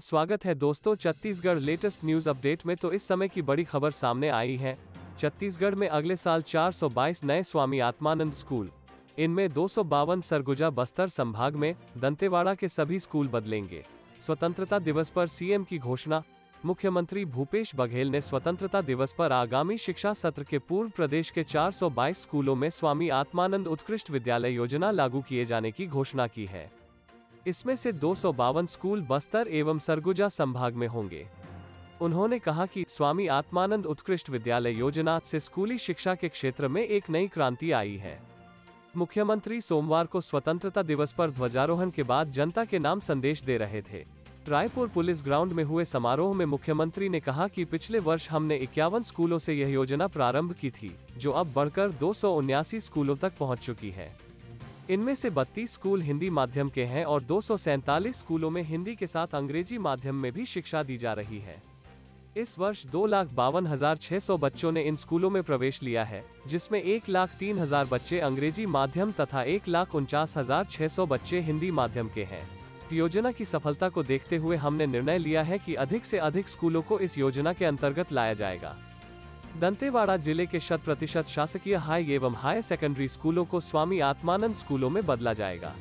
स्वागत है दोस्तों छत्तीसगढ़ लेटेस्ट न्यूज़ अपडेट में। तो इस समय की बड़ी खबर सामने आई है। छत्तीसगढ़ में अगले साल 422 नए स्वामी आत्मानंद स्कूल। इनमें दो सौ बावन सरगुजा बस्तर संभाग में दंतेवाड़ा के सभी स्कूल बदलेंगे। स्वतंत्रता दिवस पर सीएम की घोषणा। मुख्यमंत्री भूपेश बघेल ने स्वतंत्रता दिवस पर आगामी शिक्षा सत्र के पूर्व प्रदेश के 422 स्कूलों में स्वामी आत्मानंद उत्कृष्ट विद्यालय योजना लागू किए जाने की घोषणा की है। इसमें से दो सौ बावन स्कूल बस्तर एवं सरगुजा संभाग में होंगे। उन्होंने कहा कि स्वामी आत्मानंद उत्कृष्ट विद्यालय योजना से स्कूली शिक्षा के क्षेत्र में एक नई क्रांति आई है। मुख्यमंत्री सोमवार को स्वतंत्रता दिवस पर ध्वजारोहण के बाद जनता के नाम संदेश दे रहे थे। रायपुर पुलिस ग्राउंड में हुए समारोह में मुख्यमंत्री ने कहा कि पिछले वर्ष हमने इक्यावन स्कूलों से यह योजना प्रारंभ की थी, जो अब बढ़कर दो स्कूलों तक पहुँच चुकी है। इनमें से 32 स्कूल हिंदी माध्यम के हैं और दो स्कूलों में हिंदी के साथ अंग्रेज़ी माध्यम में भी शिक्षा दी जा रही है। इस वर्ष दो लाख बावन हज़ार छह सौ बच्चों ने इन स्कूलों में प्रवेश लिया है, जिसमें एक लाख तीन हज़ार बच्चे अंग्रेज़ी माध्यम तथा एक लाख उनचास हज़ार छह सौ बच्चे हिंदी माध्यम के हैं। योजना की सफलता को देखते हुए हमने निर्णय लिया है कि अधिक से अधिक स्कूलों को इस योजना के अंतर्गत लाया जाएगा। दंतेवाड़ा ज़िले के शत प्रतिशत शासकीय हाई एवं हाई सेकेंडरी स्कूलों को स्वामी आत्मानंद स्कूलों में बदला जाएगा।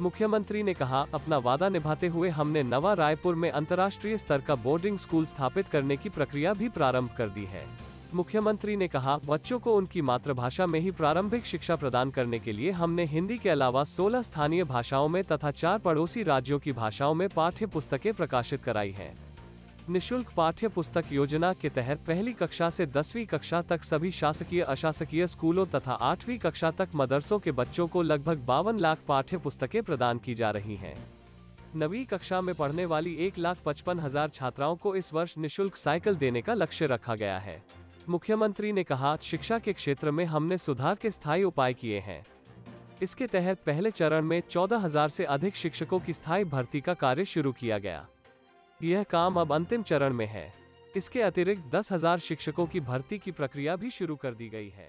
मुख्यमंत्री ने कहा, अपना वादा निभाते हुए हमने नवा रायपुर में अंतर्राष्ट्रीय स्तर का बोर्डिंग स्कूल स्थापित करने की प्रक्रिया भी प्रारंभ कर दी है। मुख्यमंत्री ने कहा, बच्चों को उनकी मातृभाषा में ही प्रारंभिक शिक्षा प्रदान करने के लिए हमने हिंदी के अलावा 16 स्थानीय भाषाओं में तथा चार पड़ोसी राज्यों की भाषाओं में पाठ्य पुस्तकें प्रकाशित कराई हैं। निशुल्क पाठ्य पुस्तक योजना के तहत पहली कक्षा से दसवीं कक्षा तक सभी शासकीय, अशासकीय स्कूलों तथा आठवीं कक्षा तक मदरसों के बच्चों को लगभग बावन लाख पाठ्य पुस्तकें प्रदान की जा रही हैं। नवी कक्षा में पढ़ने वाली एक लाख पचपन हज़ार छात्राओं को इस वर्ष निशुल्क साइकिल देने का लक्ष्य रखा गया है। मुख्यमंत्री ने कहा, शिक्षा के क्षेत्र में हमने सुधार के स्थायी उपाय किए हैं। इसके तहत पहले चरण में चौदह हज़ार से अधिक शिक्षकों की स्थायी भर्ती का कार्य शुरू किया गया। यह काम अब अंतिम चरण में है। इसके अतिरिक्त दस हज़ार शिक्षकों की भर्ती की प्रक्रिया भी शुरू कर दी गई है।